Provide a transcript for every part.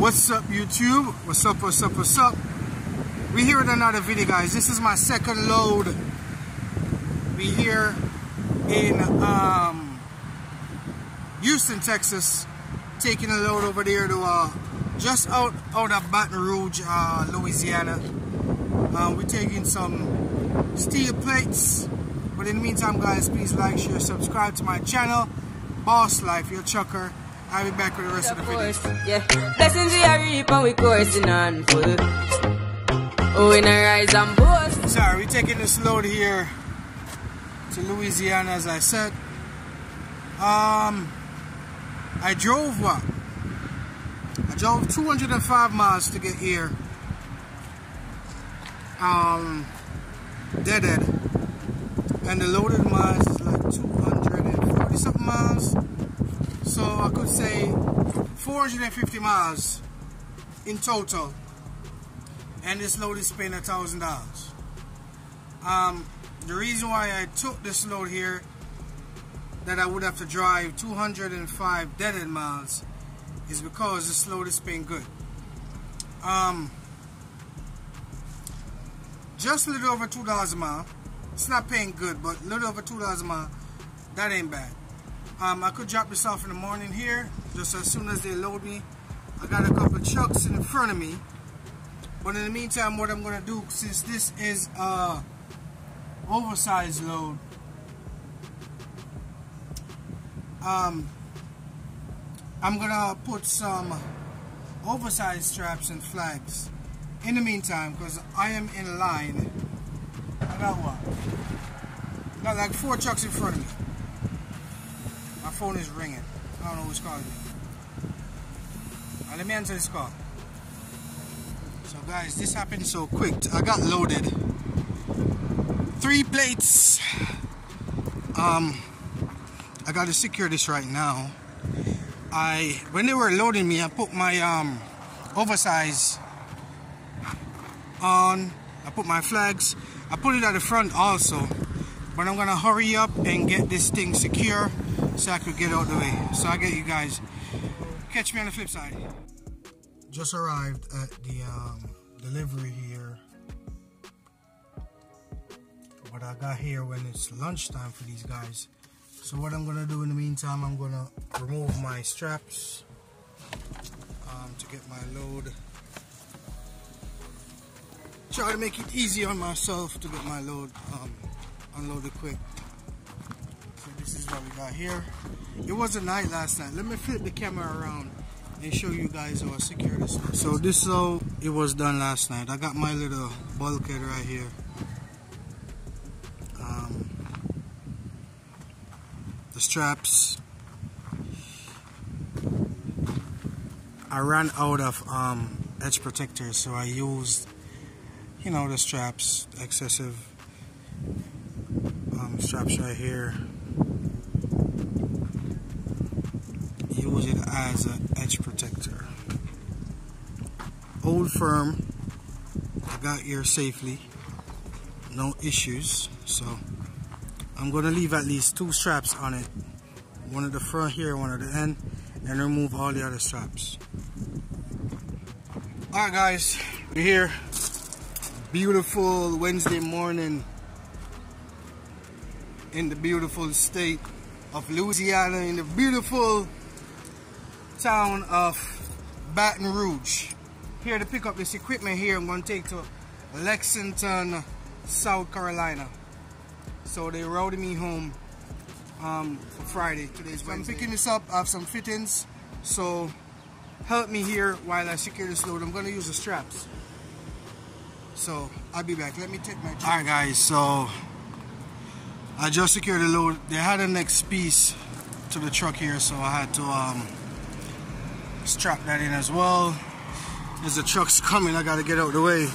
What's up YouTube? What's up, what's up, what's up? We here with another video guys. This is my second load. We here in um, Houston, Texas. Taking a load over there to uh, just out, out of Baton Rouge, uh, Louisiana. Uh, we're taking some steel plates. But in the meantime guys, please like, share, subscribe to my channel. Boss Life, your trucker. I'll be back with the rest of the video. Yeah, blessings we are reap and we coursing on full. Oh, in a rise and boast. Sorry, we're taking this load here to Louisiana, as I said. Um, I drove what? I drove 205 miles to get here. Um, deadhead. And the loaded miles is like 240 something miles. So I could say 450 miles in total. And this load is paying a thousand dollars. Um, the reason why I took this load here that I would have to drive 205 dead end miles is because this load is paying good. Um, just a little over two dollars a mile. It's not paying good, but a little over two dollars a mile. That ain't bad. Um, I could drop this off in the morning here, just as soon as they load me. I got a couple trucks in front of me. But in the meantime, what I'm going to do, since this is a oversized load, um, I'm going to put some oversized straps and flags in the meantime, because I am in line. I got what? I got like four trucks in front of me. Phone is ringing. I don't know who's calling me. Now, let me answer this call. So guys, this happened so quick. I got loaded. Three plates. Um, I got to secure this right now. I, when they were loading me, I put my um, oversize on. I put my flags. I put it at the front also. But I'm gonna hurry up and get this thing secure so I could get out of the way. So I get you guys. Catch me on the flip side. Just arrived at the um, delivery here. What I got here when it's lunchtime for these guys. So what I'm gonna do in the meantime, I'm gonna remove my straps um, to get my load. Try to make it easy on myself to get my load um, unloaded quick. This is what we got here. It was a night last night. Let me flip the camera around and show you guys how I secure this. So this is how it was done last night. I got my little bulkhead right here. Um, the straps. I ran out of um, edge protectors so I used you know the straps excessive um, straps right here use it as an edge protector. Old firm. I got here safely. No issues so I'm gonna leave at least two straps on it. One at the front here one at the end and remove all the other straps. Alright guys we're here. Beautiful Wednesday morning in the beautiful state of Louisiana in the beautiful town of Baton Rouge. Here to pick up this equipment here I'm going to take to Lexington, South Carolina. So they routed me home um, for Friday. Today's so I'm picking this up. I have some fittings. So help me here while I secure this load. I'm going to use the straps. So I'll be back. Let me take my... Alright guys, so I just secured the load. They had a next piece to the truck here, so I had to um, strap that in as well. As the truck's coming, I gotta get out of the way.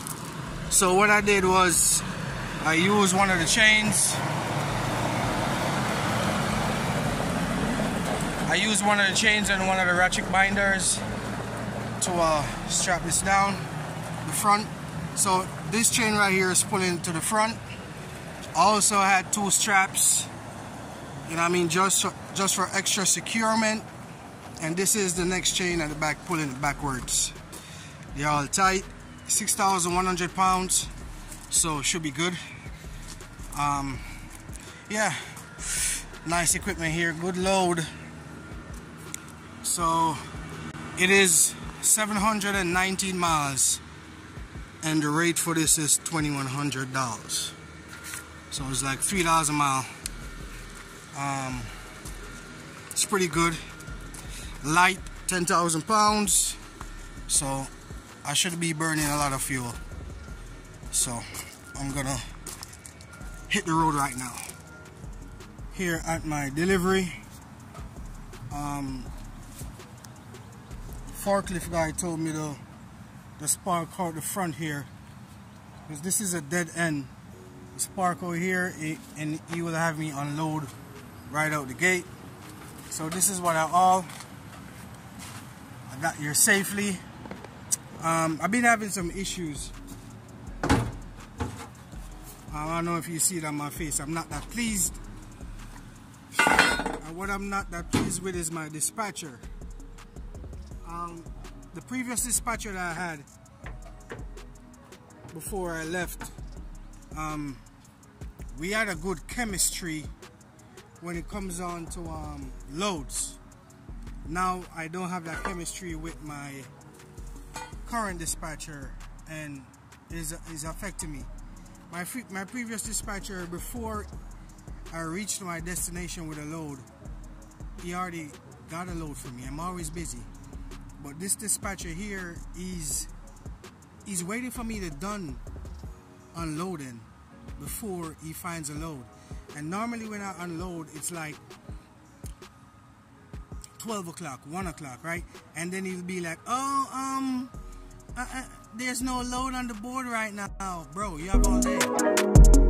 So what I did was, I used one of the chains. I used one of the chains and one of the ratchet binders to uh, strap this down the front. So this chain right here is pulling to the front also had two straps you know I mean just just for extra securement. And this is the next chain at the back pulling it backwards. They're all tight 6,100 pounds so should be good. Um, yeah nice equipment here good load. So it is 719 miles and the rate for this is $2,100 so it's like $3 a mile. Um, it's pretty good. Light 10,000 pounds. So I should be burning a lot of fuel. So I'm gonna hit the road right now. Here at my delivery um, forklift guy told me to, to spark out the front here. Because this is a dead end spark over here and he will have me unload right out the gate. So this is what I all I got here safely. Um, I've been having some issues. I don't know if you see it on my face. I'm not that pleased. And what I'm not that pleased with is my dispatcher. Um, the previous dispatcher that I had before I left um, we had a good chemistry when it comes on to um, loads now I don't have that chemistry with my current dispatcher and is is affecting me. My my previous dispatcher before I reached my destination with a load, he already got a load for me. I'm always busy, but this dispatcher here is he's waiting for me to done unloading before he finds a load. And normally when I unload, it's like 12 o'clock, 1 o'clock, right? And then he'll be like, oh, um, uh, uh, there's no load on the board right now. Bro, you have all day.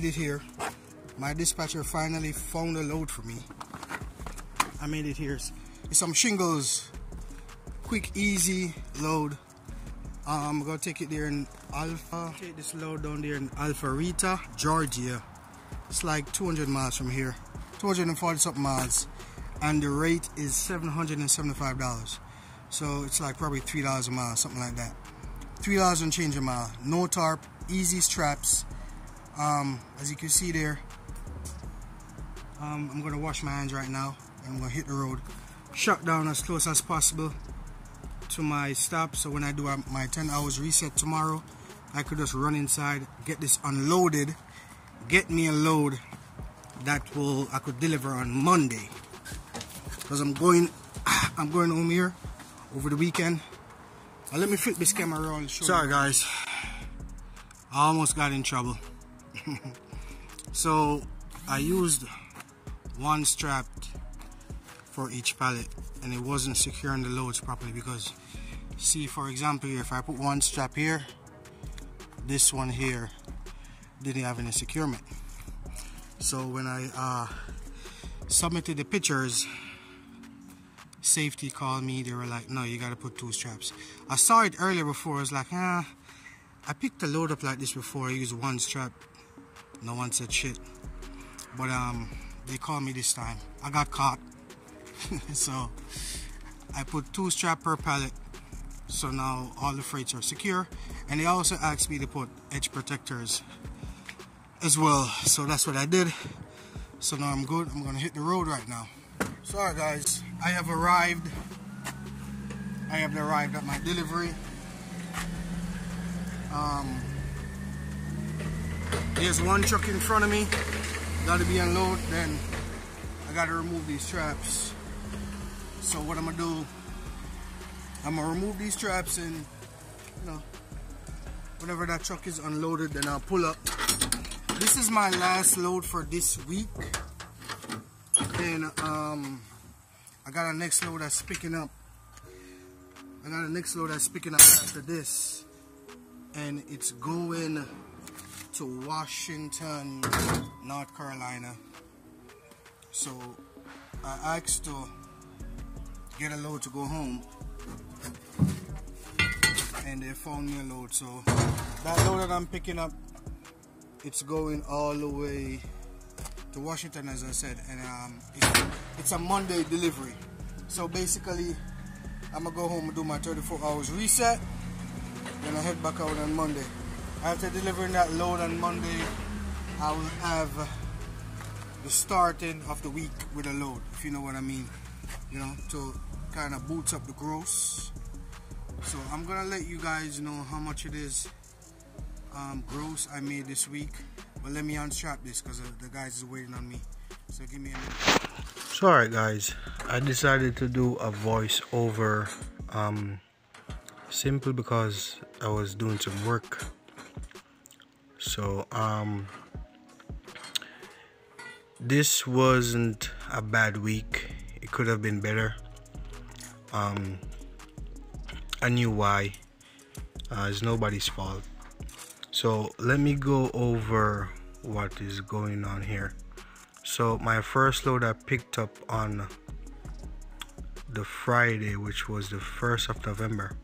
Made it here. My dispatcher finally found a load for me. I made it here. It's some shingles. Quick, easy load. Um, I'm gonna take it there in Alpha. Take this load down there in Alpharetta, Georgia. It's like 200 miles from here. 240 something miles. And the rate is $775. So it's like probably $3 a mile, something like that. $3 and change a mile. No tarp, easy straps um, as you can see there um, I'm gonna wash my hands right now I'm gonna hit the road. Shut down as close as possible to my stop. So when I do my 10 hours reset tomorrow I could just run inside get this unloaded get me a load that will I could deliver on Monday. Because I'm going I'm going home here over the weekend. Now let me flip this camera around sorry guys. I almost got in trouble so I used one strap for each pallet and it wasn't securing the loads properly because see for example if I put one strap here this one here didn't have any securement. So when I uh, submitted the pictures safety called me they were like no you gotta put two straps. I saw it earlier before I was like ah I picked a load up like this before I used one strap no one said shit. But um they called me this time. I got caught. So I put two strap per pallet. So now all the freights are secure. And they also asked me to put edge protectors as well. So that's what I did. So now I'm good. I'm gonna hit the road right now. Sorry guys. I have arrived. I have arrived at my delivery. Um, there's one truck in front of me. Gotta be unloaded then I gotta remove these straps so what I'm gonna do I'm gonna remove these straps and you know whenever that truck is unloaded then I'll pull up. This is my last load for this week. Then um I got a next load that's picking up. I got a next load that's picking up after this. And it's going to Washington North Carolina. So I asked to get a load to go home. And they found me a load. So that load that I'm picking up it's going all the way to Washington as I said. And um, it's, it's, a Monday delivery. So basically I'm gonna go home and do my 34 hours reset. Then I head back out on Monday after delivering that load on Monday I will have the starting of the week with a load if you know what I mean you know to kind of boots up the gross so I'm gonna let you guys know how much it is um, gross I made this week. But let me unstrap this because the guys is waiting on me. So give me a minute. So alright guys, I decided to do a voice over um, simple because I was doing some work. So um, this wasn't a bad week. It could have been better. Um, I knew why. Uh, it's nobody's fault so let me go over what is going on here so my first load I picked up on the Friday which was the 1st of November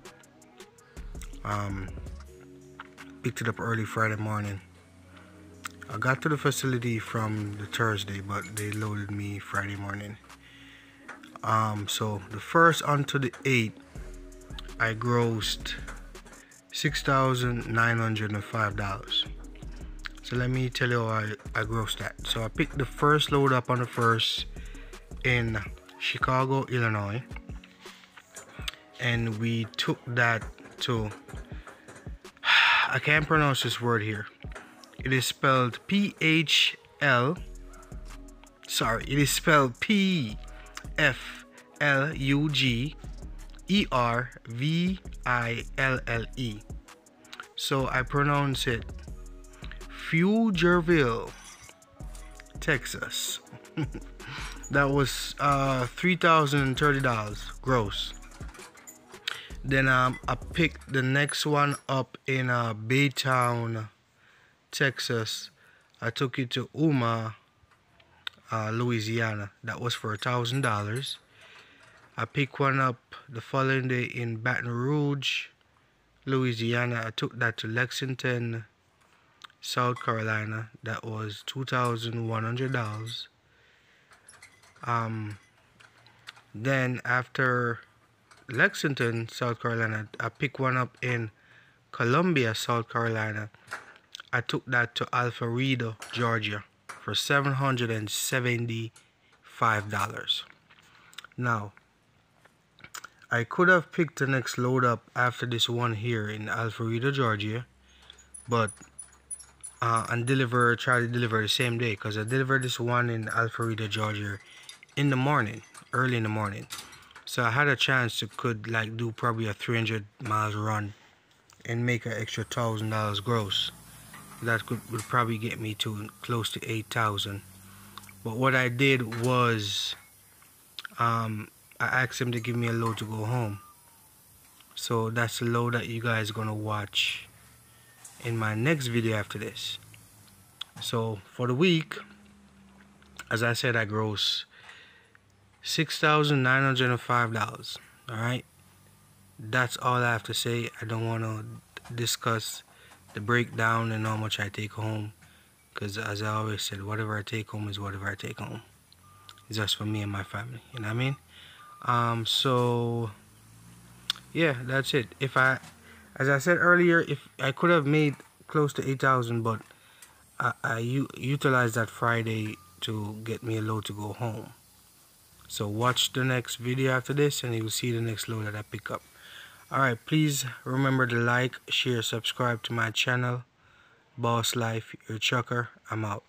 um, picked it up early Friday morning I got to the facility from the Thursday but they loaded me Friday morning um, so the first onto the 8th I grossed $6,905. So let me tell you how I, I grossed that. So I picked the first load up on the first in Chicago, Illinois. And we took that to, I can't pronounce this word here. It is spelled P-H-L, sorry, it is spelled P-F-L-U-G E R V I L L E. So I pronounce it Pflugerville, Texas. that was uh, $3,030 gross. Then um, I picked the next one up in uh, Baytown, Texas. I took it to Houma, uh, Louisiana. That was for a thousand dollars. I picked one up the following day in Baton Rouge, Louisiana. I took that to Lexington, South Carolina. That was $2,100. Um, then after Lexington, South Carolina, I picked one up in Columbia, South Carolina. I took that to Alpharetta, Georgia for $775. Now, I could have picked the next load up after this one here in Alpharetta, Georgia, but uh, and deliver, try to deliver the same day because I delivered this one in Alpharetta, Georgia in the morning, early in the morning. So I had a chance to could like do probably a 300 miles run and make an extra thousand dollars gross. That could would probably get me to close to 8,000. But what I did was um, I asked him to give me a load to go home. So that's the load that you guys gonna watch in my next video after this. So for the week, as I said, I gross $6,905. Alright? That's all I have to say. I don't want to discuss the breakdown and how much I take home. Because as I always said, whatever I take home is whatever I take home. It's just for me and my family. You know what I mean? Um, so, yeah, that's it. If I, as I said earlier, if I could have made close to 8,000, but I, I utilized that Friday to get me a load to go home. So watch the next video after this and you'll see the next load that I pick up. Alright, please remember to like, share, subscribe to my channel. Boss Life, your trucker. I'm out.